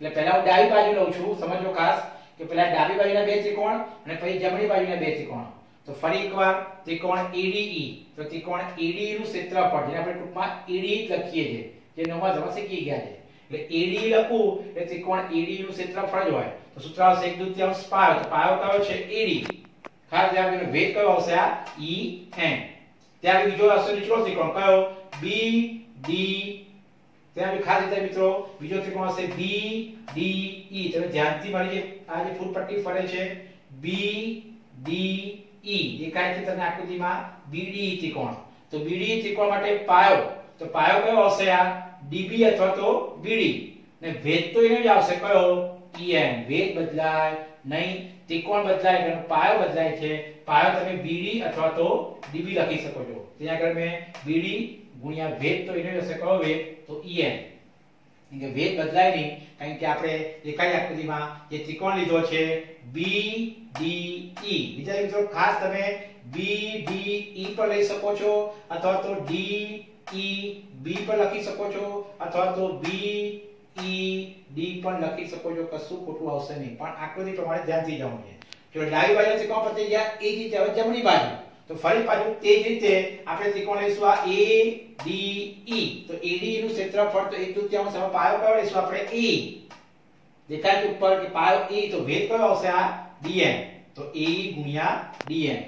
એટલે પહેલા હું ડાબી બાજુ લઉં છું. સમજો ખાસ? કે પહેલા ડાબી બાજુના બે ત્રિકોણ અને પછી જમણી બાજુના બે ત્રિકોણ. તો ફરી એકવાર ત્રિકોણ ADE તો ત્રિકોણ ADE નું ક્ષેત્રફળ જેને આપણે ટૂંકમાં AD લખીએ છીએ જે નવમા ધોરણ શીખી ગયા છે એટલે AD લખું એટલે ત્રિકોણ AD નું ક્ષેત્રફળ જ હોય. તો સૂત્ર આવશે 1 દૂતીયાંશ પાયો. તો પાયો કયો છે? AD ખાસ ધ્યાન આપજો વેગ કયો આવશે આ? EN ત્યાર બીજો આવશે નીચલો ત્રિકોણ કયો? BD ત્યાં બી ખાસ રીતે મિત્રો, બીજો ત્રિકોણ હશે બી ડી ઈ તમે ધ્યાનથી મારી જે આ જે ફૂલ પટ્ટી ફરે છે, B, D E. દેખાય છે તમને આકૃતિમાં બીડી ત્રિકોણ? તો બીડી ત્રિકોણ માટે પાયો. તો પાયો કયો આવશે આ? ડીબી અથવા તો બીડી ને ભેદ તો એનો જ આવશે. કયો? EN ભેદ બદલાય, નહીં, ત્રિકોણ બદલાય એટલે પાયો બદલાય છે. પાયો તમે BD અથવા તો DB લખી શકો છો. ત્યાં આગળ મેં BD ગુણ્યા ભેદ તો એને જશે કયો વેગ તો EN કે ભેદ બદલાય નહીં, કારણ કે આપણે દેખાય આકૃતિમાં જે ત્રિકોણ લીધો છે BDE બીજા મિત્રો ખાસ તમે BDE પર લઈ શકો છો, અથવા તો DEB પર લખી શકો છો, અથવા તો BED પણ લખી શકો છો, કશું ખોટું આવશે નહીં. પણ આકૃતિ પ્રમાણે ધ્યાનથી જવાનું છે. જો ડાબી બાજુ ત્રિકોણ પતી ગયા, એ જ રીતે હવે જમણી બાજુ. તો ફરી પાછું તે જ રીતે આપણે ત્રિકોણ લઈશું આ ADE તો ADE નું ક્ષેત્રફળ તો એક તૃતીયાંશ હવે પાયો કયો લઈશું આપણે? ઈ દેખાય છે ઉપર કે પાયો ઈ તો ભેદ કયો આવશે આ? ડીએન. તો એ ગુણ્યા ડીએન.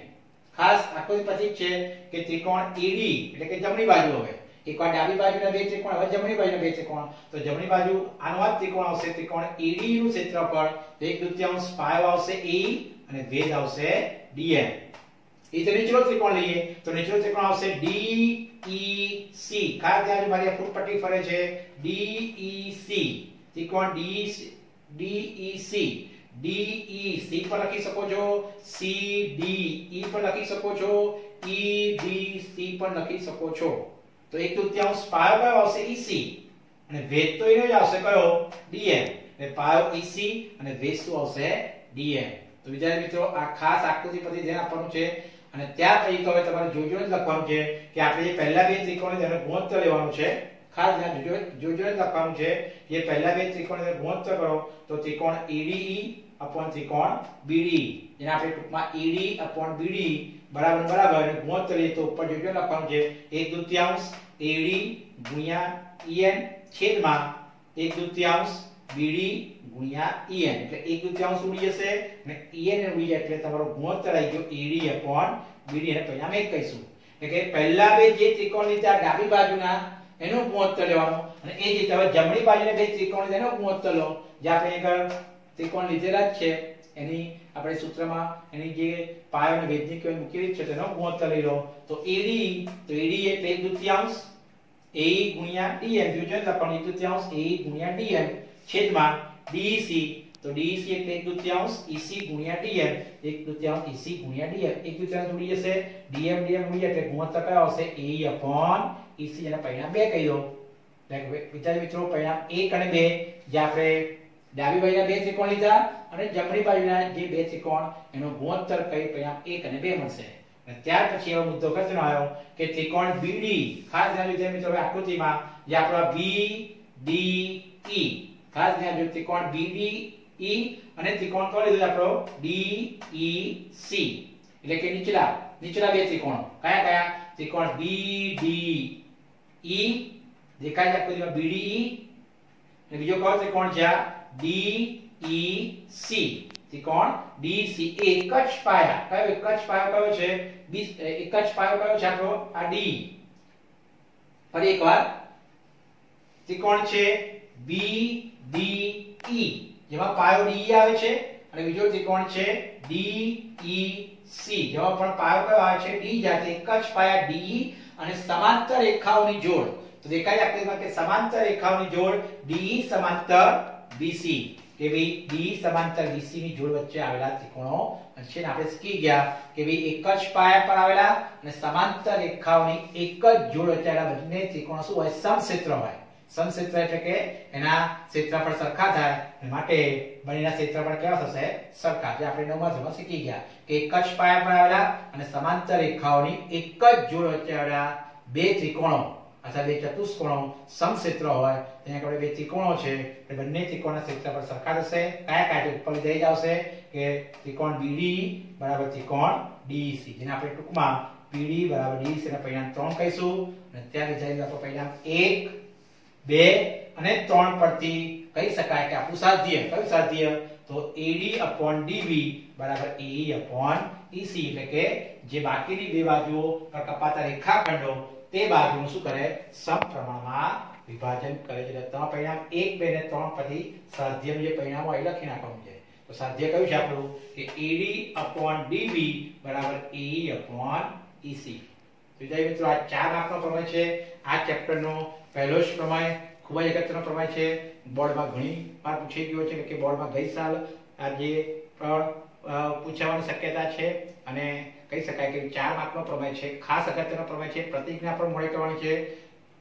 ખાસ આકૃતિ પછી છે કે ત્રિકોણ એડી એટલે કે જમણી બાજુ હવે. એકવાર ડાબી બાજુના બે ત્રિકોણ, હવે જમણી બાજુના બે ત્રિકોણ. તો જમણી બાજુ આનો આ ત્રિકોણ આવશે, ત્રિકોણ AD નું ક્ષેત્રફળ. તો 1 દૂતીયાંશ પાયો આવશે AE અને વેધ આવશે dm એ તો નીચલો ત્રિકોણ લઈએ. તો નીચલો ત્રિકોણ આવશે DEC ખાસ ધ્યાન મારી ફૂટ પટ્ટી ફરે છે. DEC ત્રિકોણ DEC DEC DEC પણ લખી શકો છો CDE પણ લખી શકો છો EDC પણ લખી શકો છો. તો એક તૃતીયાંશ પાયો કયો આવશે ઈસી અને વેધ તો એનો જ આવશે, કયો? ડીએમ એટલે પાયો ઈસી અને વેધ શું આવશે? ડીએમ તો વિદ્યાર્થી મિત્રો, આ ખાસ આકૃતિ પરથી ધ્યાન આપવાનું છે. અને ત્યાર પછી તો હવે તમારે જોજો જ લખવાનું છે કે આપણે જે પહેલા બે ત્રિકોણ તેનો ગુણોત્તર લેવાનું છે. ખાસ ધ્યાન જોજો જોજો જ લખવાનું છે જે પહેલા બે ત્રિકોણ તેનો ગુણોત્તર કરો, તો ત્રિકોણ ADE ત્રિકોણ BDE જેને આપણે ટૂંકમાં AD અપોન BD બરાબર બરાબર. અને ગુણોત્તર તો ઉપર જોજો લખવાનું છે એક દૂતીયાંશ AD ગુણ્યા EN છેદમાં એક દૂતીયાંશ BD ગુણ્યા EN એટલે એક દૂતીયાંશ ઉડી જશે અને EN ઉડી જાય એટલે તમારો ગુણોત્તર આવી ગયો AD અપોન BD અને પરિણામ એક કહીશું. એટલે કે પહેલા બે જે ત્રિકોણ લીધા ડાબી બાજુના, એનો ગુણોત્તર લેવાનો. અને એ જે રીતે જમણી બાજુના બે ત્રિકોણ લીધા એનો ગુણોત્તર લો. જે આપણે આગળ ત્રિકોણ લીધેલા જ છે. એની આપણે સૂત્રમાં એની જે પાયો અને વેદની કહેવાય મૂકેલી જ છે, તેનો ગુણોત્તર લઈ લો. તો એડી તો એડી એટલે એક દૂતીયાંશ AE ગુણ્યા ડીએમ જોજો લખવાનું એક દૂતીયાંશ એ ગુણ્યા ડીએમ છેદમાં ડીસી તો DEC એટલે એક દૂતીયાંશ EC ગુણ્યા DM એક દૂતીયાંશ EC ગુણ્યા DM એક દૂતીયાંશ ઉડી જશે, DM DM ઉડી એટલે ગુણોત્તર કયો આવશે? AE upon EC જેના પરિણામ બે કહી દો. વિચારી મિત્રો, પરિણામ 1 અને 2 જે આપણે ડાબી બાજુના બે ત્રિકોણ લીધા અને જમણી બાજુના જે બે ત્રિકોણ, એનો ગુણોત્તર કઈ પરિણામ 1 અને 2 મળશે. અને ત્યાર પછી એવો મુદ્દો કચનો આવ્યો કે ત્રિકોણ BD ખાસ ધ્યાન લીધે મિત્રો આકૃતિમાં જે આપણો BDE ખાસ ધ્યાન જો ત્રિકોણ BDE અને ત્રિકોણ કયો લીધો આપણો? DEC એટલે કે નીચલા નીચલા બે ત્રિકોણ. કયા કયા? ત્રિકોણ BDE દેખાય છે આકૃતિમાં BDE અને બીજો કયો ત્રિકોણ છે આ? DEC ત્રિકોણ DEC એ એક જ પાયા. કયો એક જ પાયો કયો છે? એક જ પાયો કયો છે આપણો? આ D. ફરી એકવાર. ત્રિકોણ છે? BDE જેમાં પાયો DE આવે છે અને બીજો ત્રિકોણ છે? DEC જેમાં પણ પાયો કયો આવે છે? D જાતે એક જ પાયા DE અને સમાંતર રેખાઓની જોડ. તો દેખાય આપણે કે સમાંતર રેખાઓની જોડ DE સમાંતર BC કે ભાઈ D સમાંતર BC ની જોડ વચ્ચે આવેલા ત્રિકોણો. છે ને આપણે શીખી ગયા કે ભાઈ એક જ પાયા પર આવેલા અને સમાંતર રેખાઓની એક જ જોડ વચ્ચે આવેલા બંને ત્રિકોણો શું હોય? સમક્ષેત્ર હોય. સમક્ષેત્ર એટલે કે એના ક્ષેત્રફળ સરખા થાય. માટે બંનેના ક્ષેત્રફળ કેવા થશે? સરખા. જે આપણે નવમા ધોરણમાં શીખી ગયા કે એક જ પાયા પર આવેલા અને સમાંતર રેખાઓની એક જ જોડ વચ્ચે આવેલા બે ત્રિકોણો. અથવા બે ચતુષ્કોણો સમક્ષેત્ર હોય ત્યાં આપણે બે ત્રિકોણો છે એટલે બંને ત્રિકોણના ક્ષેત્રફળ સરખા થશે કયા કયા ઉપર જઈ આવશે કે ત્રિકોણ BD બરાબર ત્રિકોણ DEC જેને આપણે ટૂંકમાં BD બરાબર DEC ના પરિણામ 3 કહીશું અને અત્યારે વિચારી આપણે પરિણામ 1 બે અને ત્રણ પરથી કહી શકાય કે આપણું સાધ્ય કયું સાધ્ય તો AD અપોન DB બરાબર AE અપોન EC એટલે કે જે બાકીની બે બાજુઓ પર કપાતા રેખાખંડો તે બાજુનું શું કરે? સમપ્રમાણમાં વિભાજન કરે છે. ત્રણ પરિણામ 1 2 ને ત્રણ પછી સાધ્યનું જે પરિણામો એ લખી નાખવાનું છે. તો સાધ્ય કયું છે આપણું કે એડી અપોન ડીબી બરાબર એ અપોન ઈસી વિદ્યાર્થી મિત્રો, આ ચાર માર્કનો પ્રમેય છે. આ ચેપ્ટરનો પહેલો જ પ્રમેય, ખૂબ જ અગત્યનો પ્રમેય છે. બોર્ડમાં ઘણી વાર પૂછાઈ ગયો છે કે બોર્ડમાં ગઈ સાલ આ જે પૂછાવાની શક્યતા છે અને કહી શકાય કે ચાર માર્કનો પ્રમેય છે, ખાસ અગત્યનો પ્રમેય છે, પ્રતિજ્ઞા પણ મોડે કરવાની છે.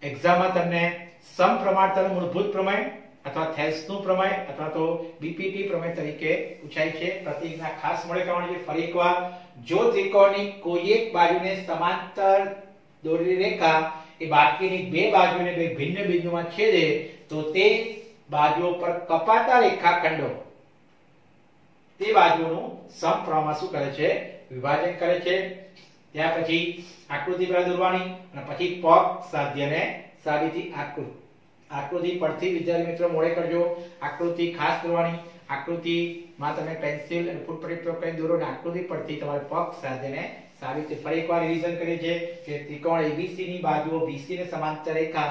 એક્ઝામમાં તમને સમપ્રમાણતાનું મૂળભૂત પ્રમેય અથવા થેલ્સનું પ્રમેય અથવા તો બીપીટી પ્રમેય તરીકે પૂછાય છે. પ્રતિજ્ઞા ખાસ મોડે કરવાની છે. ફરી એકવાર, જો ત્રિકોણની કોઈ એક બાજુને સમાંતર દોરેલી રેખા એ બાકીની બે બાજુને બે ભિન્ન બિંદુમાં છેદે, તો તે બાજુઓ પર કપાતા રેખાખંડો તે બાજુનું સમપ્રમાણ શું કરે છે? વિભાજન કરે છે. ત્યાર પછી આકૃતિ પર દોરવાની અને પછી પગ સાધ્યને સાબિતી આકૃતિ. આકૃતિ પરથી વિદ્યાર્થી મિત્રો મોડે કરજો. આકૃતિ ખાસ દોરવાની. આકૃતિમાં તમે પેન્સિલ અને ફૂટપ્રિન્ટ પ્રયોગ કરી દોરો અને આકૃતિ પરથી તમારે પગ સાધ્યને સાબિત ફરી એકવાર રિવિઝન કરીએ છીએ. કે ત્રિકોણ ABC ની બાજુઓ BC ને સમાંતર રેખા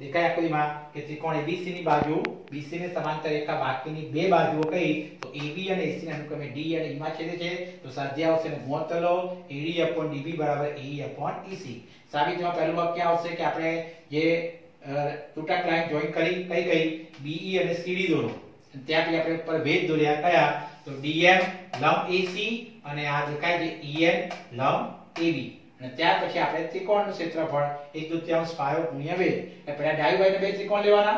દેખાય આકૃતિમાં કે ત્રિકોણ ABC ની બાજુ BC ને સમાંતર રેખા બાકીની બે બાજુઓ કઈ તો AB અને AC ના અનુક્રમે D અને E માં છેદે છે, તો સાધ્ય આવશે ને ગુણોત્તર લો AD DB AE EC સાબિતમાં પહેલું વાક્ય આવશે કે આપણે જે તૂટક લાઈન જોઈન કરી, કઈ કઈ? BE અને CD દોરો. ત્યાં પછી આપણે ઉપર ભેદ દોર્યા કયા? તો dm લંબ AC અને આ દેખાય છે EN લંબ AB ત્યાર પછી આપણે ત્રિકોણનું ક્ષેત્રફળ, એક દૂતીયાંશ પાયો ગુણ્યા બે. એટલે પહેલા ડાબી બાજુના બે ત્રિકોણ લેવાના.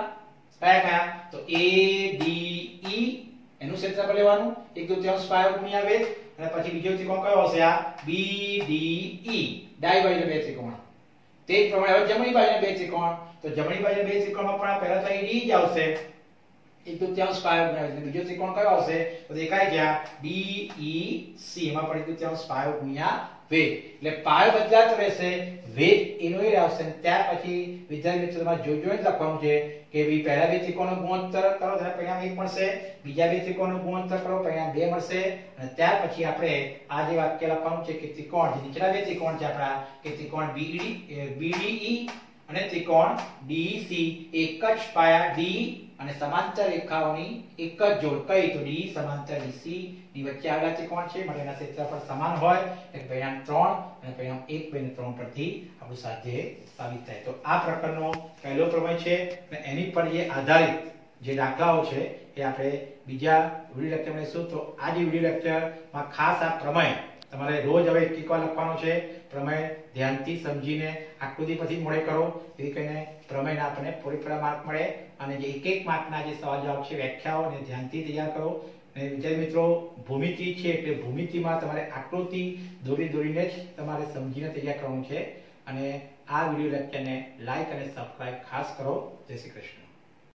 કયા કયા? તો ADE એનું ક્ષેત્રફળ લેવાનું. એક દૂતીયાંશ પાયો ગુણ્યા બે. અને પછી બીજો ત્રિકોણ કયો હશે આ? BDE ડાબી બાજુના બે ત્રિકોણ. તે જ પ્રમાણે હવે જમણી બાજુના બે ત્રિકોણ. તો જમણી બાજુના બે ત્રિકોણમાં પણ પહેલા તો ઈ જ આવશે. એક તૃતીયાંશ પાયો ગુણ્યા બીજો ત્રિકોણ કયો આવશે? તો દેખાય ગયા સી એમાં પણ એક તૃતીયાંશ પાયો ગુણ્યા વેગ. એટલે પાયો બદલાતો રહેશે, વેગ એનો એ આવશે. ત્યાર પછી વિદ્યાર્થી મિત્રોમાં જોજો જોઈ લખવાનું છે કે ભાઈ પહેલા બે ત્રિકોણનો ગુણોત્તર કરો, ત્યારે પરિણામ એક મળશે. બીજા બે ત્રિકોણનો ગુણોત્તર કરો, પરિણામ બે મળશે. અને ત્યાર પછી આપણે આ જે વાક્ય લખવાનું છે કે ત્રિકોણ જે નીચલા બે ત્રિકોણ છે આપણા, કે ત્રિકોણ બીડી બીડીઈ BDE અને ત્રિકોણ ડીસી એક જ પાયા D અને સમાંતર રેખાઓની એક જ જોડ કઈ? તો ડી સમાંતર EC ની વચ્ચે આવેલા ત્રિકોણ છે? માટે એના ક્ષેત્રફળ સમાન હોય. એટલે પરિણામ 3 અને પરિણામ 1 2 અને 3 પરથી આપણું સાધ્ય સાબિત થાય. તો આ પ્રકારનો પહેલો પ્રમેય છે અને એની પર જે આધારિત જે દાખલાઓ છે એ આપણે બીજા વિડિયો લેક્ચરમાં લઈશું. તો આ જે વિડિયો લેક્ચરમાં ખાસ આ પ્રમેય તમારે રોજ હવે એક એક લખવાનો છે. પ્રમેય ધ્યાનથી સમજીને આકૃતિ પછી મોડે કરો. જેથી કરીને પ્રમેયના આપણને પૂરેપૂરા માર્ક મળે અને જે એક એક માર્કના જે સવાલ જવાબ છે, વ્યાખ્યાઓ અને ધ્યાનથી તૈયાર કરો. અને વિદ્યાર્થી મિત્રો, ભૂમિતિ છે એટલે ભૂમિતિમાં તમારે આકૃતિ દોરી દોરીને જ તમારે સમજીને તૈયાર કરવાનું છે. અને આ વીડિયો લેક્ચરને લાઈક અને સબસ્ક્રાઇબ ખાસ કરો. જય શ્રી કૃષ્ણ.